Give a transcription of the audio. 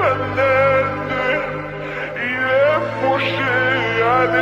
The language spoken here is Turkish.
segalate pannelli, e fusci ad